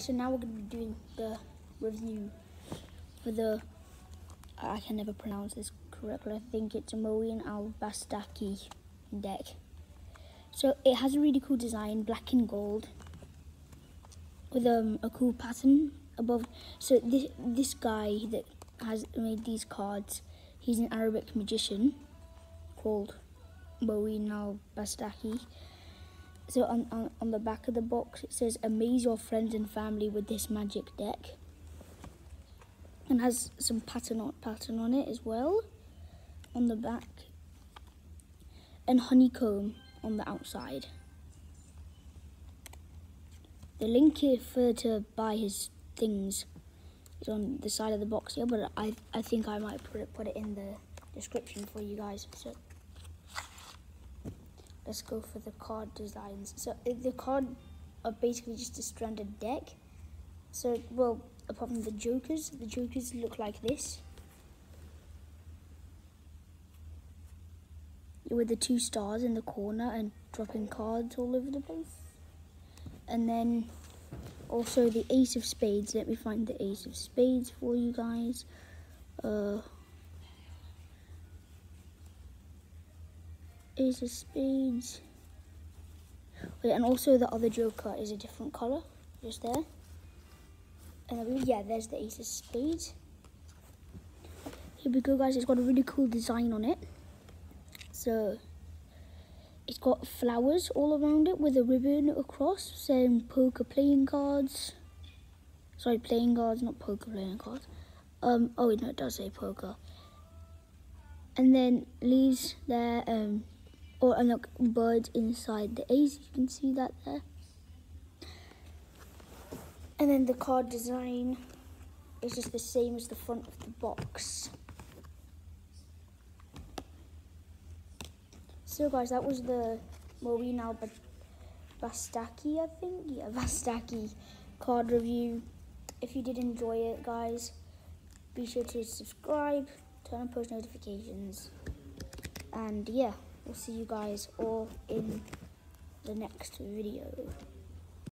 so now we're going to be doing the review for the. I can never pronounce this correctly. I think it's a Moein Al Bastaki deck. So it has a really cool design, black and gold, with um, a cool pattern above. So this this guy that has made these cards, he's an Arabic magician called Moein Al Bastaki. So on, on, on the back of the box it says amaze your friends and family with this magic deck. And has some pattern on, pattern on it as well on the back. And honeycomb on the outside. The link here for to buy his things is on the side of the box here, but I I think I might put it put it in the description for you guys. So let's go for the card designs. So the card are basically just a stranded deck. So well, apart from the jokers, the jokers look like this. With the two stars in the corner and dropping cards all over the place. And then also the ace of spades. Let me find the ace of spades for you guys. Uh, Ace of Spades. Wait, and also the other Joker is a different colour, just there. And then, yeah, there's the Ace of Spades. Here we go, guys. It's got a really cool design on it. So, it's got flowers all around it with a ribbon across saying poker playing cards. Sorry, playing cards, not poker playing cards. Um, oh, no, it does say poker. And then leaves there, um, or and look birds inside the ace you can see that there. And then the card design is just the same as the front of the box. So guys that was the Moein Al Bastaki I think? Yeah Bastaki card review. If you did enjoy it guys be sure to subscribe turn on post notifications and yeah we'll see you guys all in the next video.